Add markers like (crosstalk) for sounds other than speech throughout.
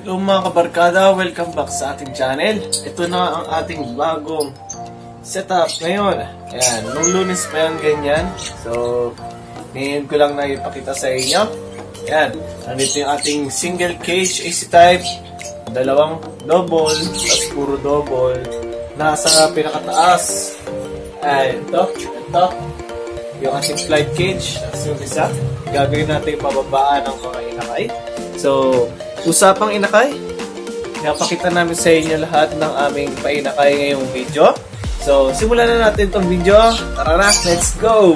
Hello mga kabarkada, welcome back sa ating channel. Ito na ang ating bagong setup ngayon. Ayan, nung lunes pa yan ganyan. So, ngayon ko lang na ipakita sa inyo. Ayan, nandito yung ating single cage AC type. Dalawang double, tapos puro double. Nasa pinakataas. Ayan, ito, ito. Yung ating flight cage. Tapos yung isa, gagawin natin pababaan ng mga inakay. So, usapang inakay, napakita namin sa inyo lahat ng aming painakay ngayong video. So, simulan na natin itong video. Tara na, let's go!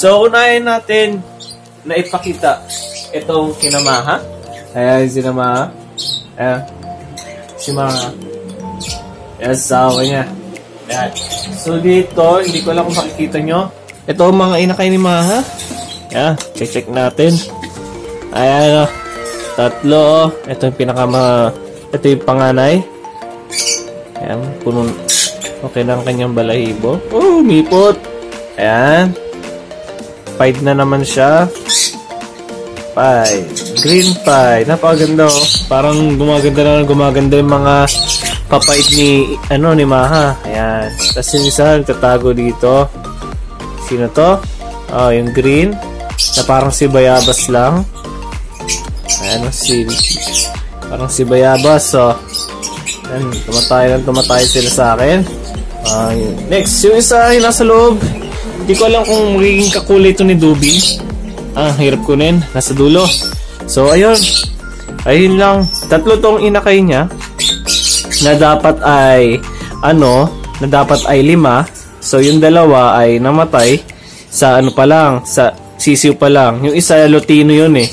So, unahin natin na ipakita itong kinamaha. Ayan, si Namaha. Ayan. Si Maha. Ayan, sawa niya. Ayan. So, dito, hindi ko lang kung makikita nyo. Ito mga inakay ni Maha. Ayan, check-check natin. Ayan, oh. Tatlo, oh. Ito yung pinakama... Ito yung panganay. Ayan, puno... Okay na ang kanyang balahibo. Oh, mipot! Ayan. Five na naman siya. Pie. Green pie. Napakaganda oh. Parang gumaganda na gumaganda yung mga papait ni, ano, ni Maha. Ayan. Tapos yung isa, katago dito. Sino to? Oh, yung green. Na parang si Bayabas lang. Ayan, oh, si, parang si Bayabas, oh. Ayan, tumatay lang, tumatay sila sa akin. Uh, next, yung isa, yung nasa loob. Hindi ko alam kung magiging kakulay ito ni Duby. Ah, hirap kunin. Nasa dulo. So, ayun. Ayun lang. Tatlo tong inakay niya na dapat ay ano, na dapat ay lima. So, yung dalawa ay namatay sa ano pa lang, sa sisiw pa lang. Yung isa, Lutino yun eh.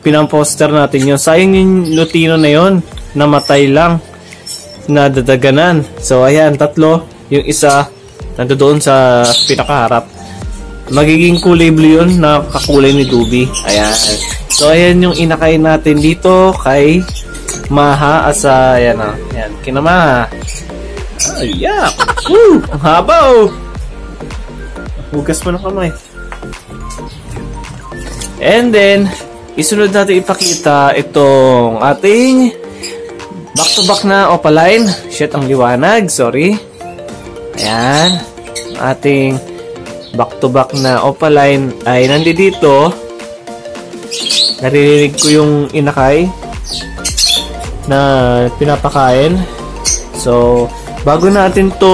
Pinamposter natin yun. Sayang yung Lutino na yun. Namatay lang. Nadadaganan. So, ayan, tatlo. Yung isa, nandoon sa pinakaharap magiging kulay blue yun na kakulay ni Duby. Ayan. So, ayan yung inakay natin dito kay Maha asa, ayan o. Ayan, kinamaha. Ay, yeah. Woo! Ang haba oh. Hugas mo na kamay. And then, isunod natin ipakita itong ating back-to-back -back na opaline. Shit, ang liwanag. Sorry. Ayan. Ating back-to-back -back na opaline ay nandito. Naririnig ko yung inakay na pinapakain. So, bago natin to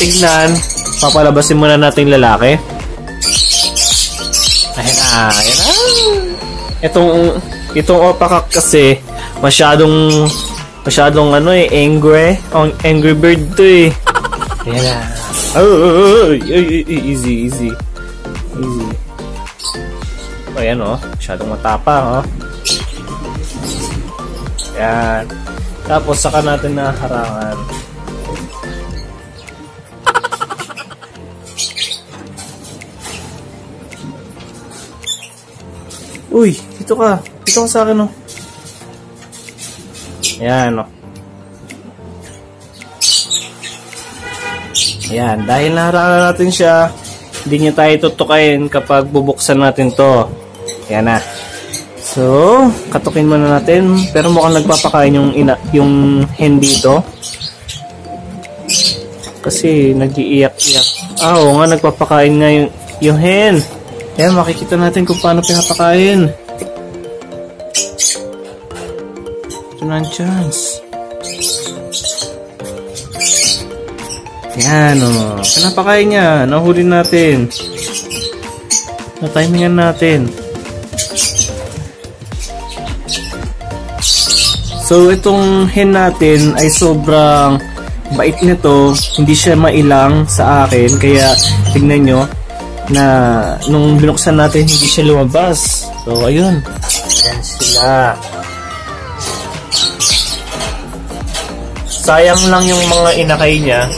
tignan, papalabasin muna natin lalaki. Ayan na, ayan na. Itong, itong opakak kasi, masyadong, masyadong ano eh, angry. Ang angry bird to eh. (laughs) Ayan na. Oh, oh, oh, easy, easy. Easy. Ayan oh, masyadong matapang oh. Ayan. Tapos saka natin na harangan. (laughs) Uy, dito ka. Dito ka sa akin oh. Ayan oh. Ayan, dahil naharangan natin siya, hindi niya tayo tutukain kapag bubuksan natin to. Ayan na. So, katukin muna natin. Pero mukhang nagpapakain yung, ina, yung hen dito. Kasi nag-iiyak-iyak. Ah, oo nga, nagpapakain nga yung, yung hen. Ayan, makikita natin kung paano pinapakain. Ito na chance. Yan o. Oh. Pinapakain niya. Nahuli natin. Na-timingan natin. So, itong hen natin ay sobrang bait nito. Hindi siya mailang sa akin. Kaya, tignan nyo na nung binuksan natin, hindi siya lumabas. So, ayun. Ayan sila. Sayang lang yung mga inakay niya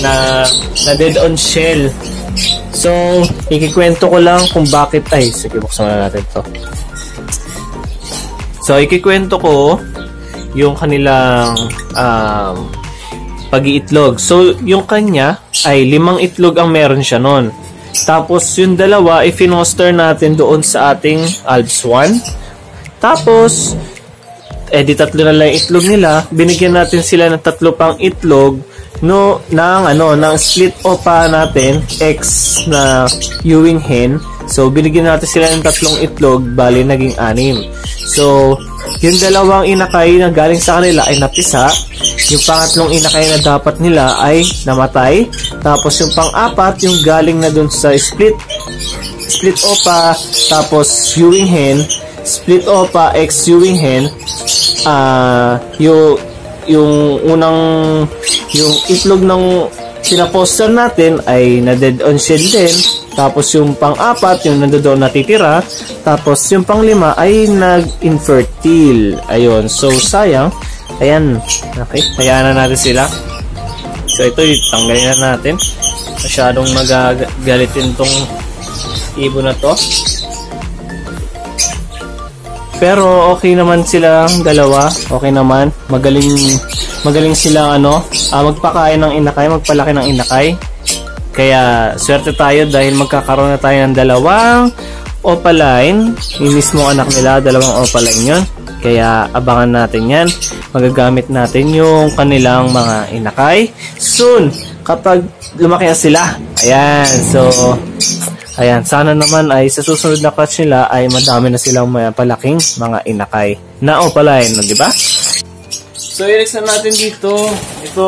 na na dead on shell. So, ikikwento ko lang kung bakit ay sige buksan na natin to. So, ikikwento ko yung kanilang um, pag-iitlog. So, yung kanya ay limang itlog ang meron siya noon. Tapos, yung dalawa, i-finoster natin doon sa ating ALBS 1. Tapos, eh di tatlo na lang itlog nila. Binigyan natin sila ng tatlo pang itlog no ng ano ng split opa natin X na Ewing hen. So binigyan natin sila ng tatlong itlog bali naging anim. So yung dalawang inakay na galing sa kanila ay napisa. Yung pangatlong inakay na dapat nila ay namatay. Tapos yung pang-apat yung galing na dun sa split split opa tapos Ewing hen split opa X Ewing hen ah uh, yung yung unang yung itlog ng pinaposter natin ay na dead on shell din. Tapos yung pang-apat yung nandoon natitira. Tapos yung pang-lima ay nag-infertile. Ayun so sayang. Ayan okay hayaan na natin sila. So ito tanggalin na natin. Masyadong magagalitin tong ibon na to pero okay naman silang dalawa. Okay naman. Magaling magaling silang ano, uh, magpakain ng inakay, magpalaki ng inakay. Kaya swerte tayo dahil magkakaroon na tayo ng dalawang opaline. Yung mismo anak nila, dalawang opaline yun. Kaya abangan natin yan. Magagamit natin yung kanilang mga inakay. Soon, kapag lumaki na sila. Ayan, so Ayan, sana naman ay sa susunod na clutch nila ay madami na silang may palaking mga inakay na opaline, di ba? So, i-next na natin dito, ito,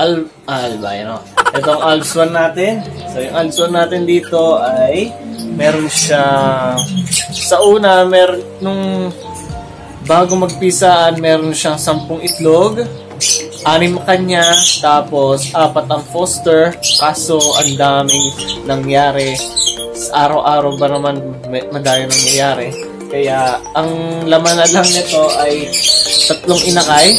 al, al ba, yun, Itong Alps 1 natin. So, yung Alps 1 natin dito ay meron siya sa una, meron nung bago magpisaan, meron siyang 10 itlog anim kanya, tapos apat ang foster, kaso ang daming nangyari. Araw-araw ba naman madami nangyayari. Kaya ang laman na lang nito ay tatlong inakay.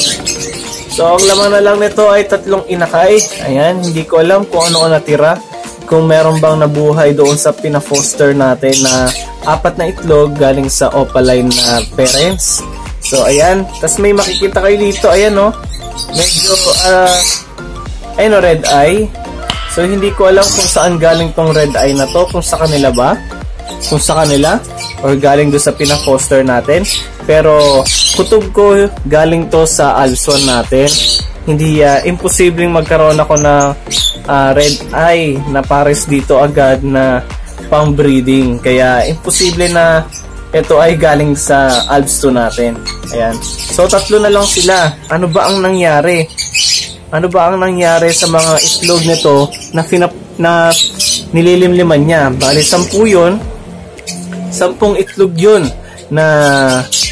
So ang laman na lang nito ay tatlong inakay. Ayan, hindi ko alam kung ano natira. Kung meron bang nabuhay doon sa pina-foster natin na apat na itlog galing sa opaline na parents. So ayan, tas may makikita kayo dito, ayan no. Oh medyo uh, ayun o red eye. So hindi ko alam kung saan galing tong red eye na to. Kung sa kanila ba? Kung sa kanila? Or galing do sa pina-foster natin? Pero kutob ko galing to sa Alson natin. Hindi uh, imposibleng magkaroon ako ng uh, red eye na pares dito agad na pang breeding kaya imposible na ito ay galing sa Alps 2 natin. Ayan. So, tatlo na lang sila. Ano ba ang nangyari? Ano ba ang nangyari sa mga itlog nito na, finap na nililimliman niya? Bali, sampu yun. Sampung itlog yun na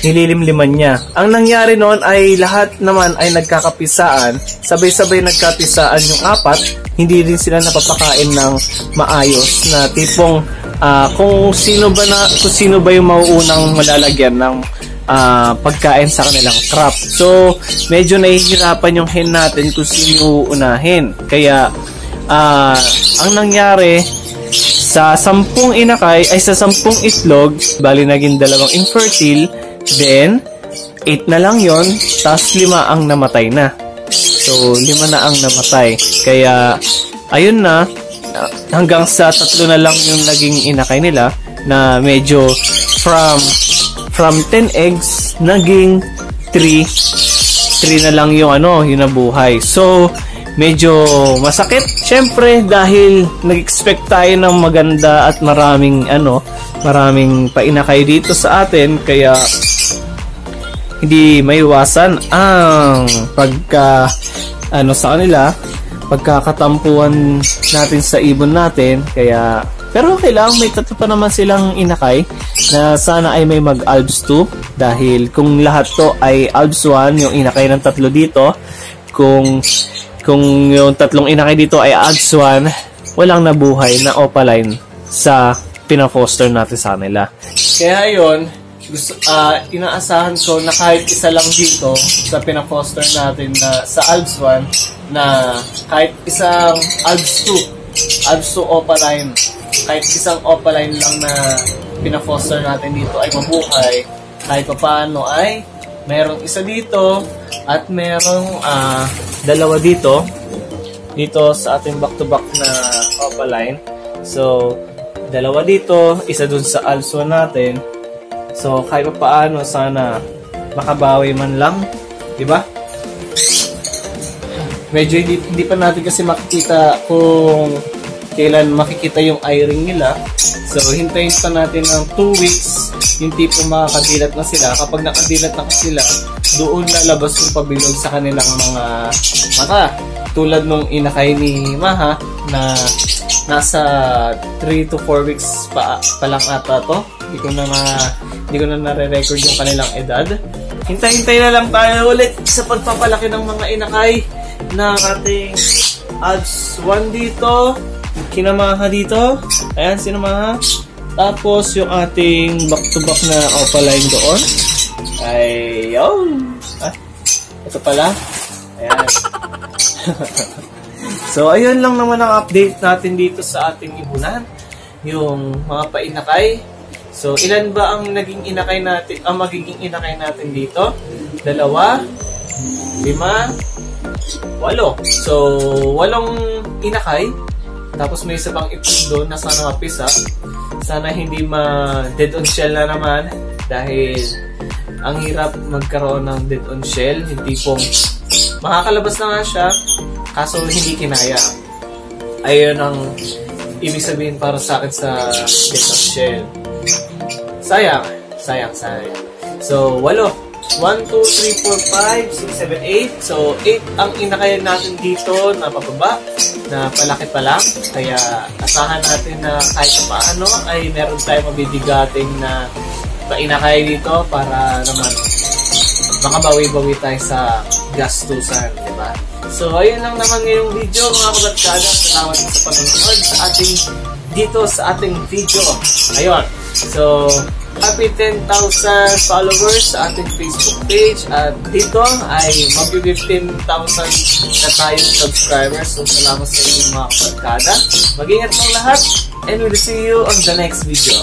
nililimliman niya. Ang nangyari noon ay lahat naman ay nagkakapisaan. Sabay-sabay nagkapisaan yung apat. Hindi rin sila napapakain ng maayos na tipong uh, kung sino ba na kung sino ba yung mauunang malalagyan ng uh, pagkain sa kanilang crop. So, medyo nahihirapan yung hen natin kung sino uunahin. Kaya, uh, ang nangyari, sa sampung inakay, ay sa sampung itlog, bali naging dalawang infertile, then, 8 na lang yon tapos lima ang namatay na. So, lima na ang namatay. Kaya, ayun na, hanggang sa tatlo na lang yung naging inakay nila na medyo from from 10 eggs naging 3 3 na lang yung ano yung nabuhay. So medyo masakit syempre dahil nag-expect tayo ng maganda at maraming ano maraming painakay dito sa atin kaya hindi maiwasan ang pagka ano sa kanila pagkakatampuan natin sa ibon natin. Kaya, pero okay lang, may tatlo pa naman silang inakay na sana ay may mag-Alps 2 dahil kung lahat to ay Alps 1, yung inakay ng tatlo dito, kung kung yung tatlong inakay dito ay Alps 1, walang nabuhay na opaline sa pina-foster natin sa nila. Kaya yon gusto, uh, inaasahan ko na kahit isa lang dito sa pina-foster natin na sa Alps 1 na kahit isang Alps 2 Alps 2 Opaline kahit isang Opaline lang na pina-foster natin dito ay mabuhay kahit pa paano ay Merong isa dito at merong ah, dalawa dito. Dito sa ating back-to-back na opaline. So, dalawa dito, isa dun sa also natin. So, kahit pa paano, sana makabawi man lang. Di ba? Medyo hindi, hindi pa natin kasi makikita kung kailan makikita yung eye-ring nila. So, hintayin pa natin ng 2 weeks yung tipo makakadilat na sila. Kapag nakadilat na sila, doon lalabas yung pabilog sa kanilang mga mata. Tulad nung inakay ni Maha na nasa 3 to 4 weeks pa, pa lang ata to. Hindi ko na, na hindi ko na nare-record yung kanilang edad. Hintay-hintay na lang tayo ulit sa pagpapalaki ng mga inakay na ating ads 1 dito, kinamaha dito, ayan sinamaha, tapos yung ating back-to-back na opaline doon, ay yun, ah, ito pala, ayan. (laughs) so ayun lang naman ang update natin dito sa ating ibunan, yung mga painakay, So, ilan ba ang naging inakay natin, ang magiging inakay natin dito? Dalawa, lima, walo. So, walong inakay. Tapos may isa pang ipon doon na sana mapisa. Sana hindi ma-dead on shell na naman. Dahil ang hirap magkaroon ng dead on shell. Hindi pong makakalabas na nga siya. Kaso hindi kinaya. Ayun ang ibig sabihin para sa akin sa dead on shell. Sayang. Sayang, sayang. So, walo. 1, 2, 3, 4, 5, 6, 7, 8. So, 8 ang inakayan natin dito na pababa, na palaki pa lang. Kaya, asahan natin na kahit paano ay meron tayong mabibigating na painakay dito para naman makabawi-bawi tayo sa gastusan, di ba? So, ayun lang naman ngayong video mga kabatkada. Salamat sa panonood sa ating dito sa ating video. Ayun. So, happy 10,000 followers sa ating Facebook page. At dito ay mag-15,000 na tayong subscribers. So, salamat sa inyo mga kabatkada. Mag-ingat lahat and we'll see you on the next video.